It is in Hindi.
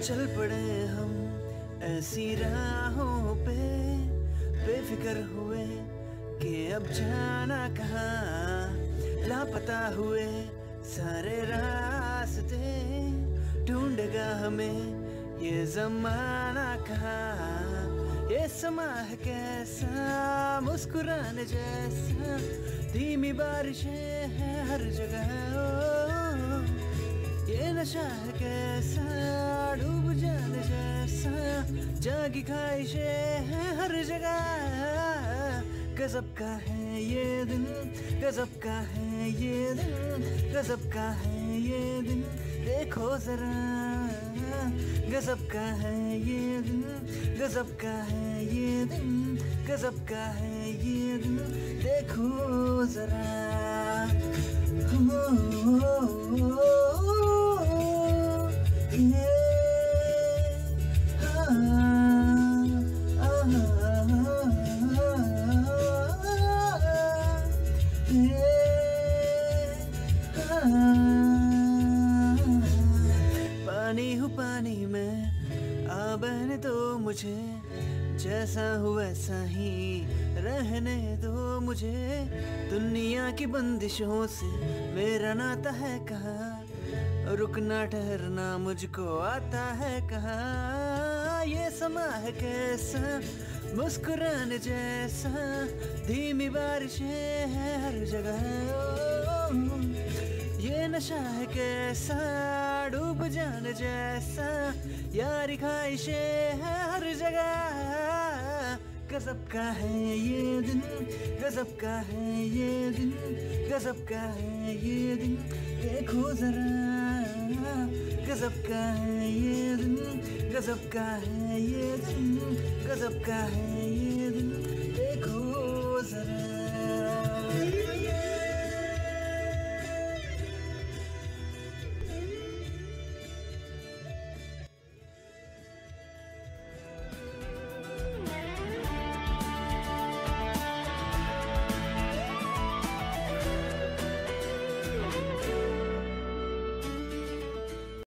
चल पड़े हम ऐसी राहों पे बेफिक्र हुए कि अब जाना कहाँ? लापता हुए सारे रास्ते ढूंढेगा हमें ये जमाना कहाँ? ये समा है कैसा? मुस्कुराने जैसा धीमी बारिशें हैं हर जगह। ओ, ये नशा है कैसा? जागी ख्वाहिशें हैं हर जगह। गजब का है ये दिन, गजब का है ये दिन, गजब का है ये दिन। देखो जरा, गजब का है ये दिन, गजब का है ये दिन, गजब का है ये दिन। देखो जरा। में आ बहने दो मुझे जैसा हूँ वैसा ही रहने दो मुझे। दुनिया की बंदिशों से मेरा नाता है कहा? रुकना, ठहरना मुझको आता है कहा? ये समा है कैसा? मुस्कुराने जैसा धीमी बारिशें हैं हर जगह। ये नशा है कैसा? डूब जैसा यारी ख्वाहिशें हैं हर जगह। गजब का है ये दिन, गजब का है ये दिन, गजब का है ये दिन। देखो जरा, गजब का है ये दिन, गजब का है ये दिन, गजब का है ये